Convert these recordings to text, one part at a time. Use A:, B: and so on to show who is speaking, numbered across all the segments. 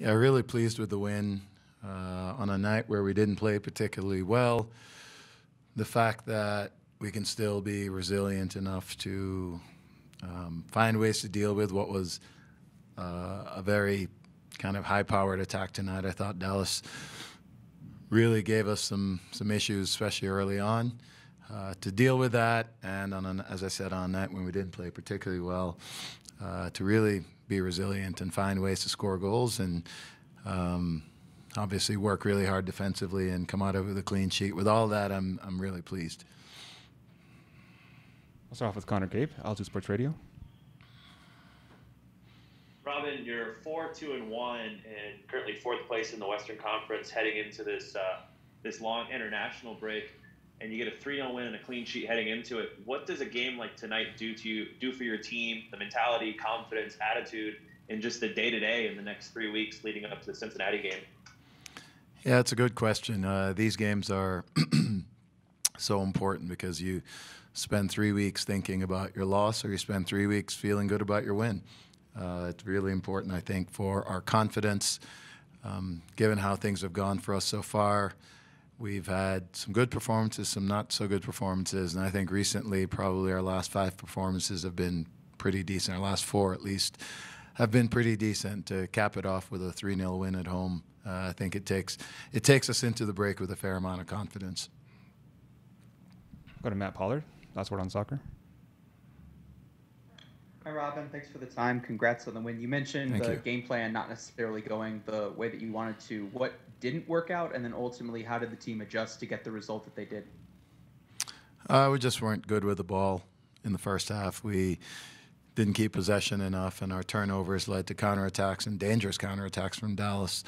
A: Yeah, really pleased with the win uh, on a night where we didn't play particularly well. The fact that we can still be resilient enough to um, find ways to deal with what was uh, a very kind of high-powered attack tonight. I thought Dallas really gave us some some issues, especially early on. Uh, to deal with that, and on an, as I said on that when we didn't play particularly well, uh, to really be resilient and find ways to score goals and um, obviously work really hard defensively and come out with a clean sheet. With all that, I'm I'm really pleased.
B: I'll start off with Connor Gabe, Altitude Sports Radio.
C: Robin, you're four, two, and one, and currently fourth place in the Western Conference, heading into this uh, this long international break. And you get a 3-0 win and a clean sheet heading into it. What does a game like tonight do to you, do for your team, the mentality, confidence, attitude, and just the day to day in the next three weeks leading up to the Cincinnati game?
A: Yeah, it's a good question. Uh, these games are so important because you spend three weeks thinking about your loss, or you spend three weeks feeling good about your win. Uh, it's really important, I think, for our confidence, um, given how things have gone for us so far. We've had some good performances, some not so good performances, and I think recently, probably our last five performances have been pretty decent. Our last four, at least, have been pretty decent. To cap it off with a 3-0 win at home, uh, I think it takes it takes us into the break with a fair amount of confidence.
B: Go to Matt Pollard. Last word on soccer.
D: Hi, Robin. Thanks for the time. Congrats on the win. You mentioned
A: Thank
D: the
A: you.
D: game plan not necessarily going the way that you wanted to. What didn't work out, and then ultimately, how did the team adjust to get the result that they did?
A: Uh, we just weren't good with the ball in the first half. We didn't keep possession enough, and our turnovers led to counterattacks and dangerous counterattacks from Dallas.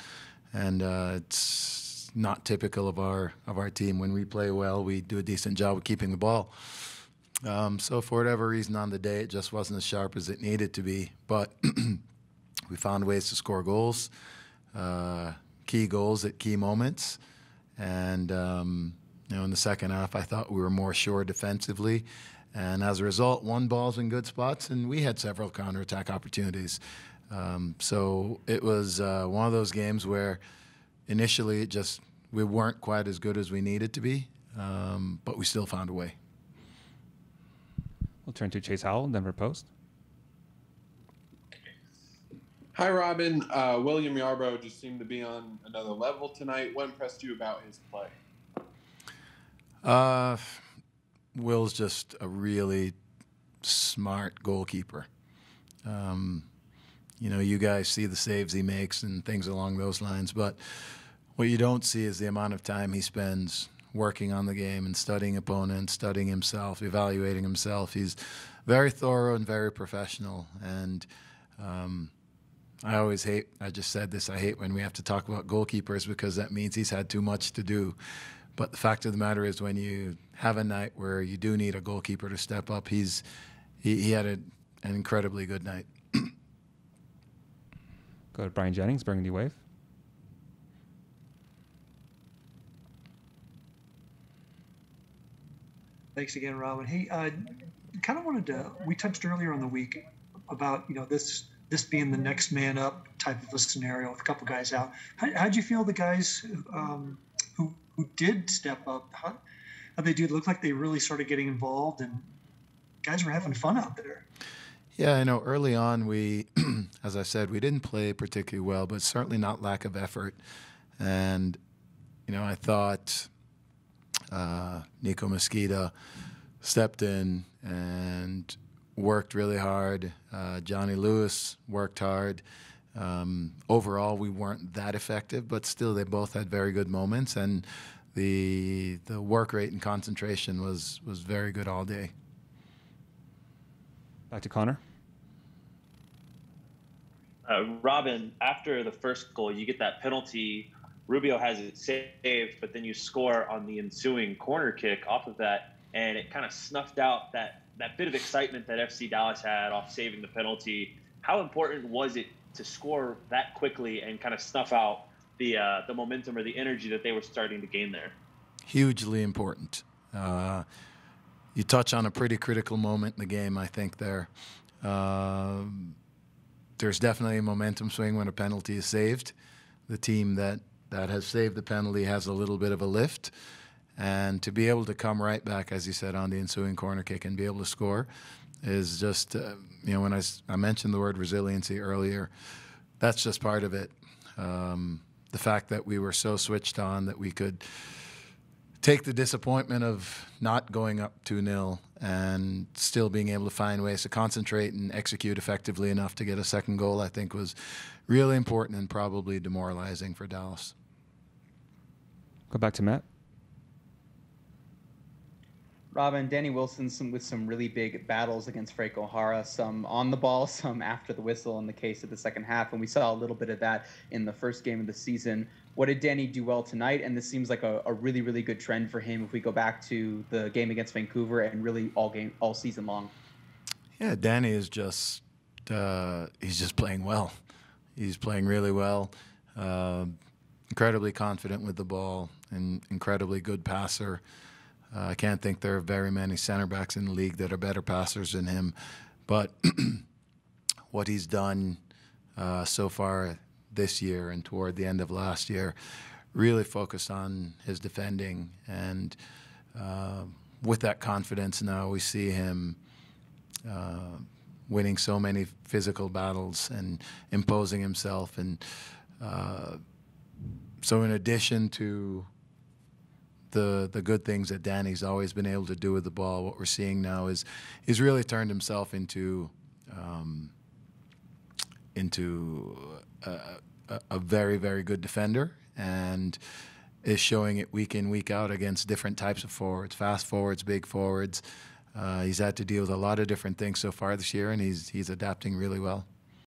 A: And uh, it's not typical of our of our team. When we play well, we do a decent job of keeping the ball. Um, so for whatever reason on the day, it just wasn't as sharp as it needed to be. But we found ways to score goals, uh, key goals at key moments, and um, you know in the second half, I thought we were more sure defensively, and as a result, won balls in good spots, and we had several counterattack opportunities. Um, so it was uh, one of those games where initially it just we weren't quite as good as we needed to be, um, but we still found a way.
B: We'll turn to Chase Howell, Denver Post.
E: Hi, Robin. Uh, William Yarbrough just seemed to be on another level tonight. What impressed you about his play?
A: Uh, Will's just a really smart goalkeeper. Um, you know, you guys see the saves he makes and things along those lines, but what you don't see is the amount of time he spends working on the game and studying opponents, studying himself, evaluating himself. He's very thorough and very professional. And um, I always hate, I just said this, I hate when we have to talk about goalkeepers because that means he's had too much to do. But the fact of the matter is, when you have a night where you do need a goalkeeper to step up, he's he, he had a, an incredibly good night.
B: Go to Brian Jennings, Burgundy Wave.
F: Thanks again, Robin. Hey, uh, kind of wanted to. We touched earlier on the week about you know this this being the next man up type of a scenario with a couple guys out. How, how'd you feel the guys um, who who did step up? How how they do? Look like they really started getting involved, and guys were having fun out there.
A: Yeah, I know early on we, as I said, we didn't play particularly well, but certainly not lack of effort. And, you know, I thought uh, Nico Mezquida stepped in and worked really hard. Uh, Johnny Lewis worked hard. Um, overall, we weren't that effective, but still, they both had very good moments, and the the work rate and concentration was was very good all day.
B: Back to Connor.
C: Uh, Robin, after the first goal, you get that penalty. Rubio has it saved, but then you score on the ensuing corner kick off of that, and it kind of snuffed out that that bit of excitement that FC Dallas had off saving the penalty. How important was it to score that quickly and kind of snuff out the uh, the momentum or the energy that they were starting to gain there?
A: Hugely important. Uh, you touch on a pretty critical moment in the game, I think. There, Um there's definitely a momentum swing when a penalty is saved. The team that that has saved the penalty has a little bit of a lift, and to be able to come right back, as you said, on the ensuing corner kick and be able to score is just uh, you know when I, I mentioned the word resiliency earlier, that's just part of it. Um, the fact that we were so switched on that we could take the disappointment of not going up 2 0 and still being able to find ways to concentrate and execute effectively enough to get a second goal, I think was really important and probably demoralizing for Dallas.
B: Go back to Matt.
D: Robin, Danny Wilson some, with some really big battles against Franco Jara, some on the ball, some after the whistle in the case of the second half. And we saw a little bit of that in the first game of the season. What did Danny do well tonight? And this seems like a, a really, really good trend for him if we go back to the game against Vancouver and really all game all season long.
A: Yeah, Danny is just uh, he's just playing well. He's playing really well. Uh, incredibly confident with the ball and incredibly good passer. Uh, I can't think there are very many center backs in the league that are better passers than him. But what he's done uh, so far this year and toward the end of last year really focused on his defending. And uh, with that confidence now, we see him uh, winning so many physical battles and imposing himself. And uh, so, in addition to the the good things that Danny's always been able to do with the ball, what we're seeing now is he's really turned himself into um, into a, a, a very very good defender and is showing it week in week out against different types of forwards, fast forwards, big forwards. Uh, he's had to deal with a lot of different things so far this year, and he's he's adapting really well.